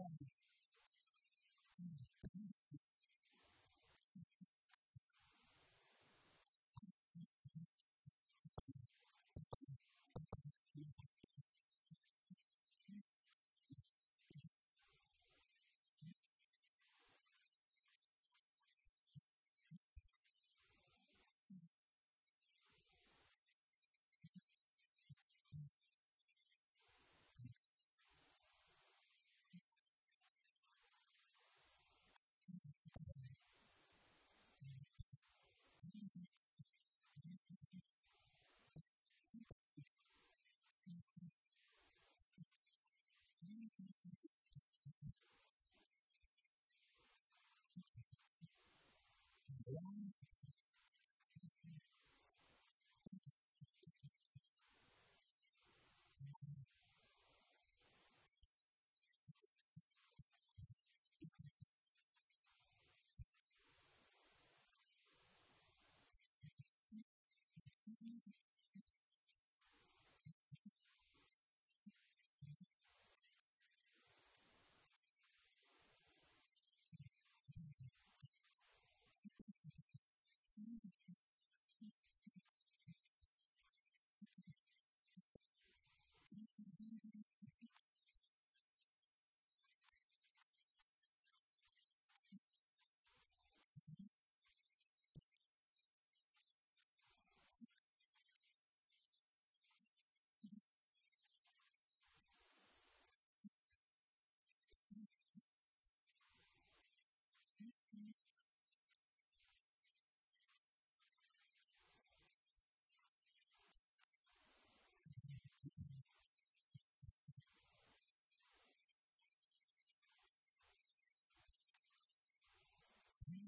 home. one